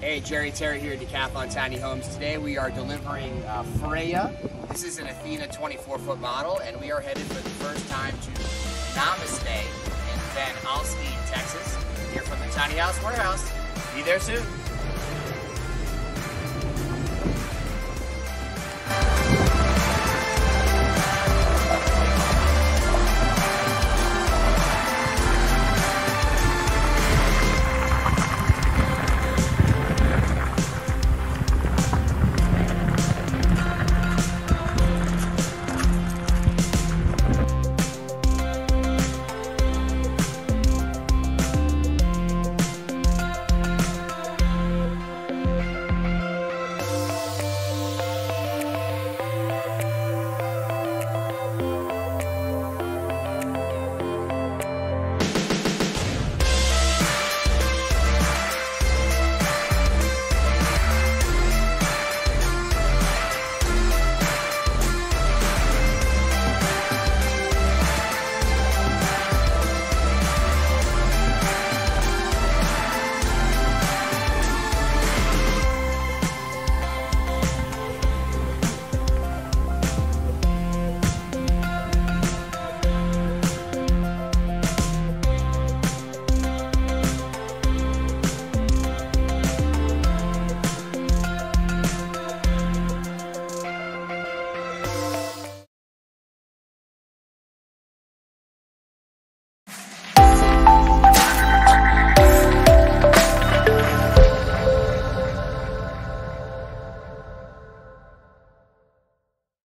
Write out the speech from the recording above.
Hey, Jerry Terry here at Decathlon Tiny Homes. Today we are delivering uh, Freyja. This is an Athena 24 foot model, and we are headed for the first time to NamaStay in Van Alstyne, Texas. Here from the Tiny House Warehouse. Be there soon.